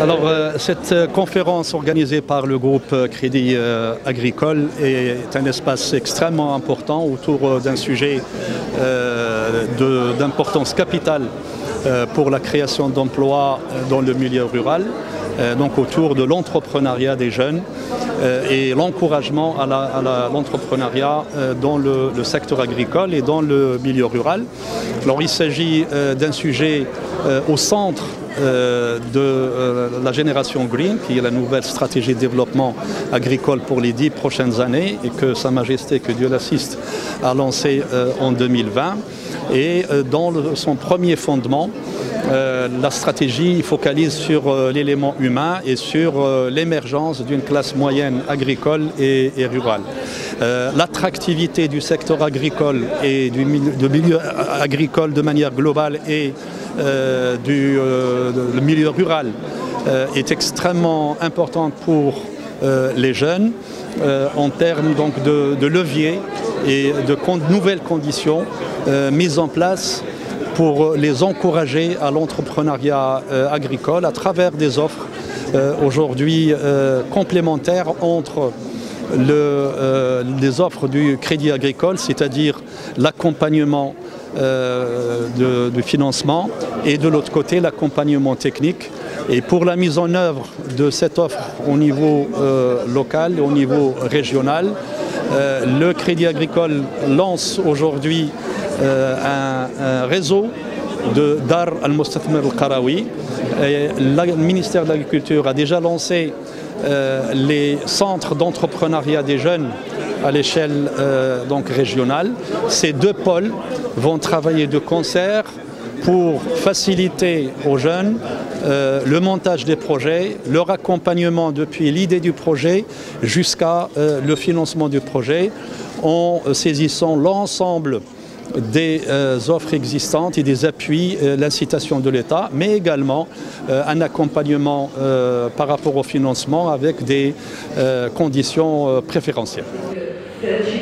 Alors, euh, cette euh, conférence organisée par le groupe euh, Crédit Agricole est un espace extrêmement important autour d'un sujet d'importance capitale pour la création d'emplois dans le milieu rural, donc autour de l'entrepreneuriat des jeunes et l'encouragement à l'entrepreneuriat dans le, le, secteur agricole et dans le milieu rural. Alors il s'agit d'un sujet au centre euh, de euh, la génération Green, qui est la nouvelle stratégie de développement agricole pour les dix prochaines années et que Sa Majesté, que Dieu l'assiste, a lancé euh, en 2020. Et dans son premier fondement, la stratégie focalise sur l'élément humain et sur l'émergence d'une classe moyenne agricole et, rurale. L'attractivité du secteur agricole et du milieu agricole de manière globale est du euh, milieu rural euh, est extrêmement importante pour les jeunes en termes donc de, levier et de nouvelles conditions mises en place pour les encourager à l'entrepreneuriat agricole à travers des offres aujourd'hui complémentaires entre les offres du crédit agricole, c'est-à-dire l'accompagnement euh, de, financement et de l'autre côté l'accompagnement technique. Et pour la mise en œuvre de cette offre au niveau euh, local et au niveau régional, euh, le Crédit Agricole lance aujourd'hui un, réseau de Dar al-Mustathmir al-Qarawi. Le ministère de l'Agriculture a déjà lancé les centres d'entrepreneuriat des jeunes à l'échelle euh, donc régionale. Ces deux pôles vont travailler de concert pour faciliter aux jeunes euh, le montage des projets, leur accompagnement depuis l'idée du projet jusqu'à euh, le financement du projet en saisissant l'ensemble des offres existantes et des appuis, l'incitation de l'État, mais également un accompagnement par rapport au financement avec des conditions préférentielles. Good.